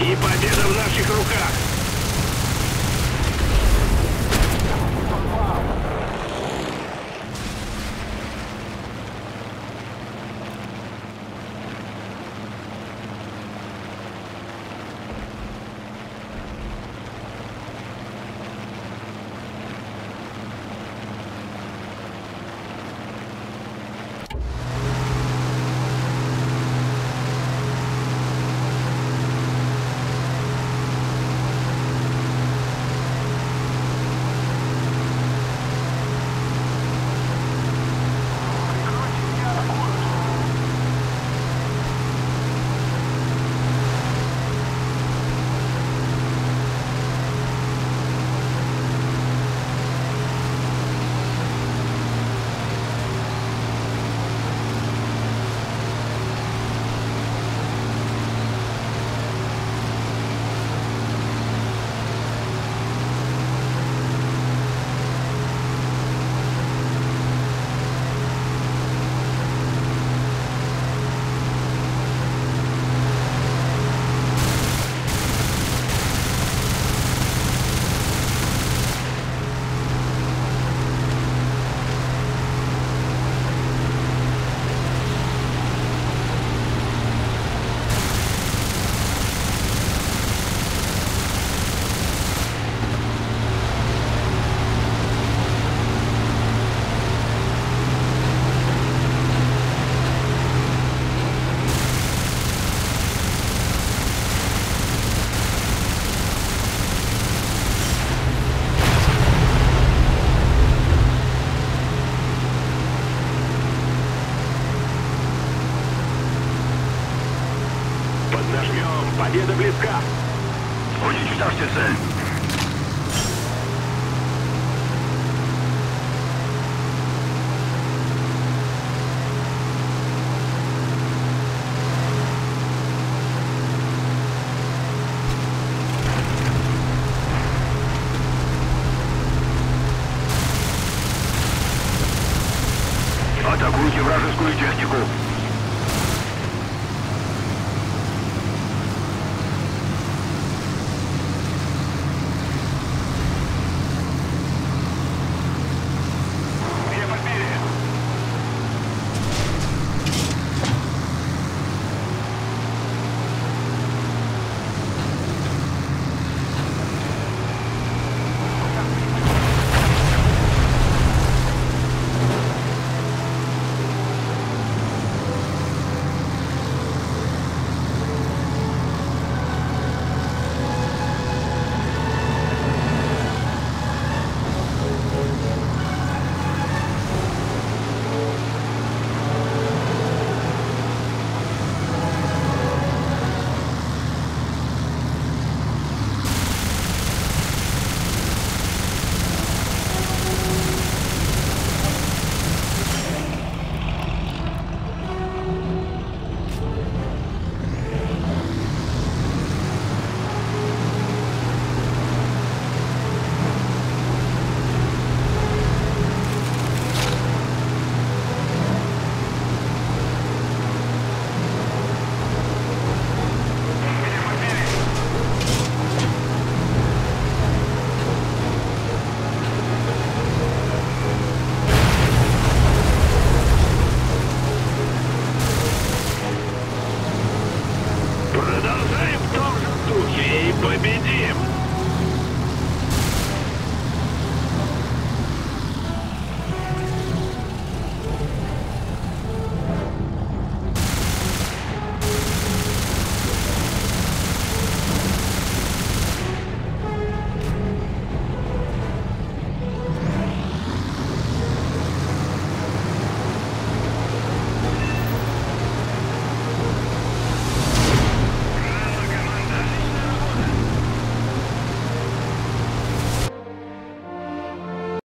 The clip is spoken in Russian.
И победа в наших руках. Вражескую технику.